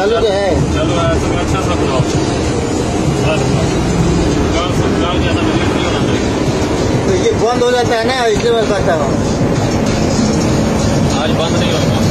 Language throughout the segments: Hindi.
चालू तो है? चालू है तो अच्छा सब तो तो ये बंद हो जाता है ना इसलिए मैं कहता हूँ. आज बंद नहीं होगा.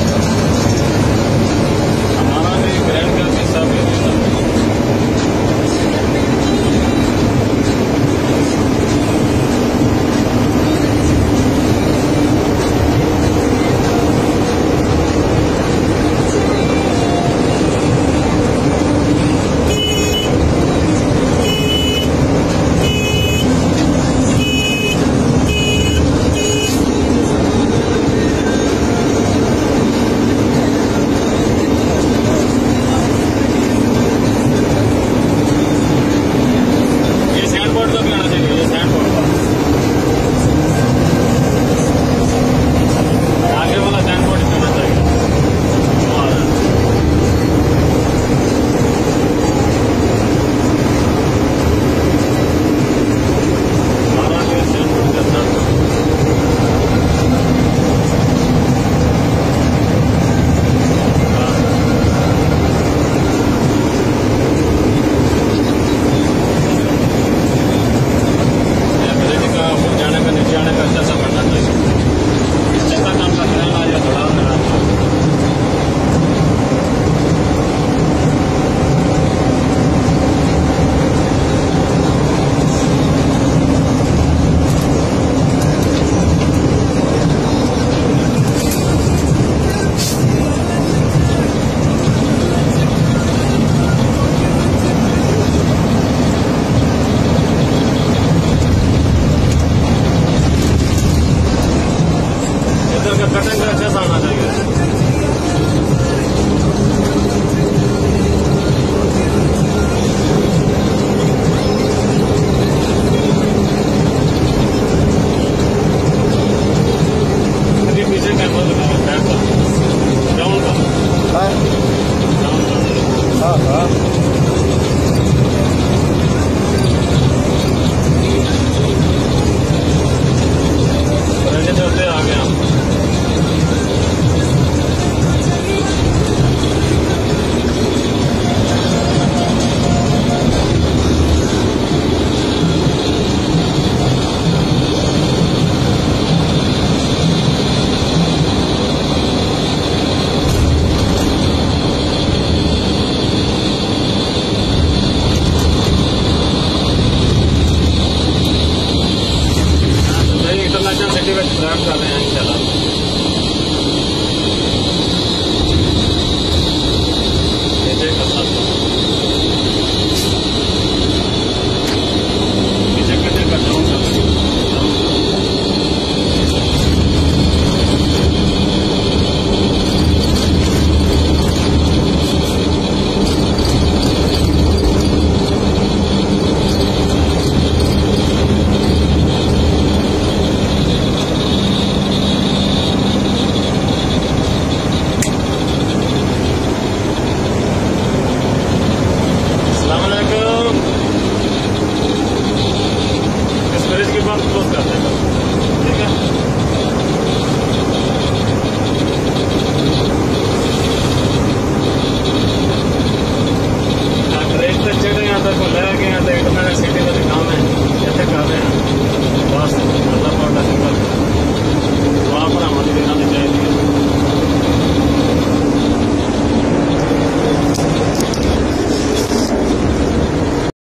में ड्राइव कर रहे हैं इंशाल्लाह। नीचे da